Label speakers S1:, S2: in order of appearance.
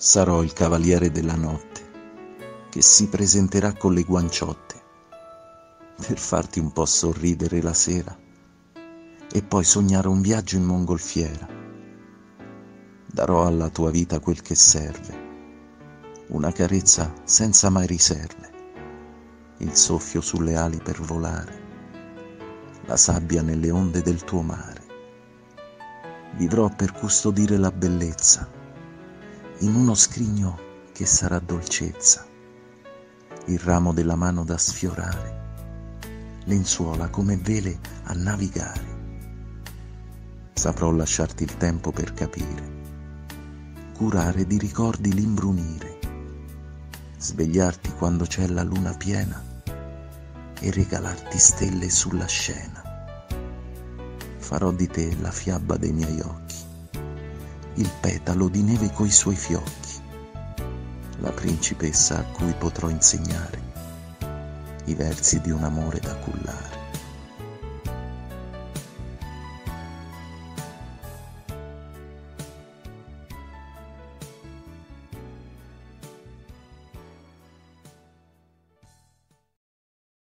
S1: Sarò il cavaliere della notte che si presenterà con le guanciotte per farti un po' sorridere la sera e poi sognare un viaggio in mongolfiera. Darò alla tua vita quel che serve, una carezza senza mai riserve, il soffio sulle ali per volare, la sabbia nelle onde del tuo mare. Vivrò per custodire la bellezza in uno scrigno che sarà dolcezza, il ramo della mano da sfiorare, lenzuola come vele a navigare. Saprò lasciarti il tempo per capire, curare di ricordi l'imbrunire, svegliarti quando c'è la luna piena e regalarti stelle sulla scena. Farò di te la fiaba dei miei occhi il petalo di neve coi suoi fiocchi, la principessa a cui potrò insegnare i versi di un amore da cullare.